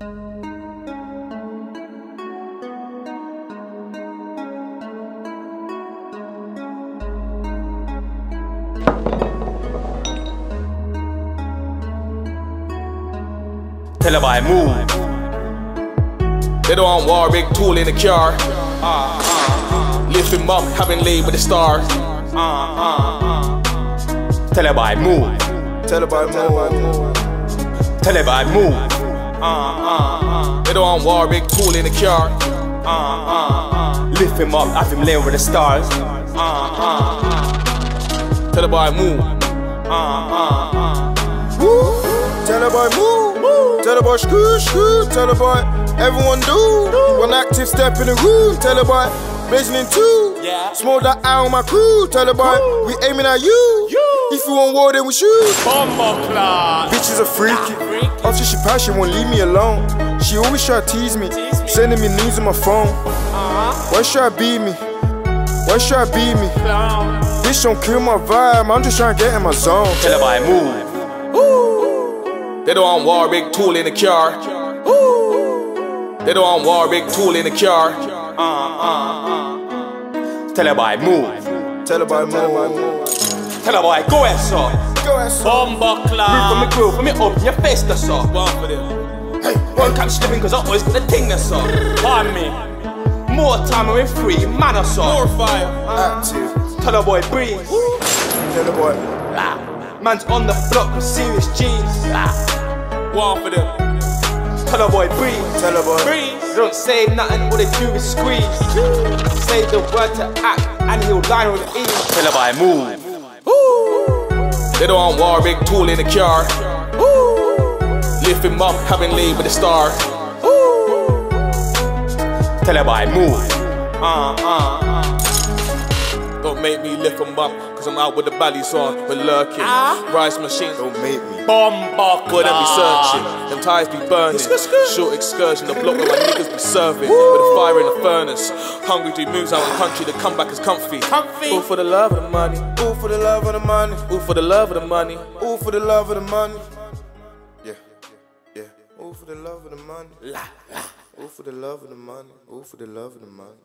Tell her boy move. They don't want big tool in the car. Uh, uh, uh. Lift him up, having laid with the stars. Tell her boy move. Tell her boy move. Tell her boy move. Uh, uh, uh. They don't want big tool in the car. Lift him up, have him laying with the stars. Tell the boy move. Tell the boy move. Tell the boy screw, screw. Tell the boy everyone do. One active step in the room. Tell the boy blazing in two. Yeah. Smoke that eye on my crew. Tell her boy we aiming at you. If you want war, then we shoot. Bomber class. Bitches are freaky. After she pass, she won't leave me alone. She always try to tease me, sending me news on my phone. Uh-huh. Why should I beat me? Why should I beat me? Bitch don't kill my vibe. I'm just trying to get in my zone. Tell her boy move. They don't want war, big tool in the car. They don't want war, big tool in the car. Tell her boy move. Tell her boy move. Tell her boy go ahead, son. Go ahead, son. Bomber class. From me grill, from me up your face, that's all. One for them. Hey, one can't slipping cause I always got the thing that's all. Pardon me. More time and we free, man or so. More fire. Active. Tell her boy breathe. Tell her boy. Ah. Man's on the block with serious G's. Ah. One for them. Tell her boy breathe. Tell her boy. Breathe. Don't say nothing, all they do is squeeze. Say the word to act, and he'll line with ease. Tell her boy move. They don't want big tool in the car. Lift him up, having laid with the stars. Tell her boy move. Uh, uh, uh. Don't make me lift him up, cause I'm out with the bellies on. We're lurking. Rise machine. Don't make me. Bomber, boy, them be searching. Them ties be burning. Short excursion, the block where my niggas be serving. With a fire in the furnace. Hungry dude moves out of the country, the comeback is comfy. Comfy. All for the love of the money. Ooh for the love of the money. All for the love of the money. Ooh for the love of the money. Yeah, yeah. Ooh for the love of the money. La, la. Ooh for the love of the money. Ooh for the love of the money.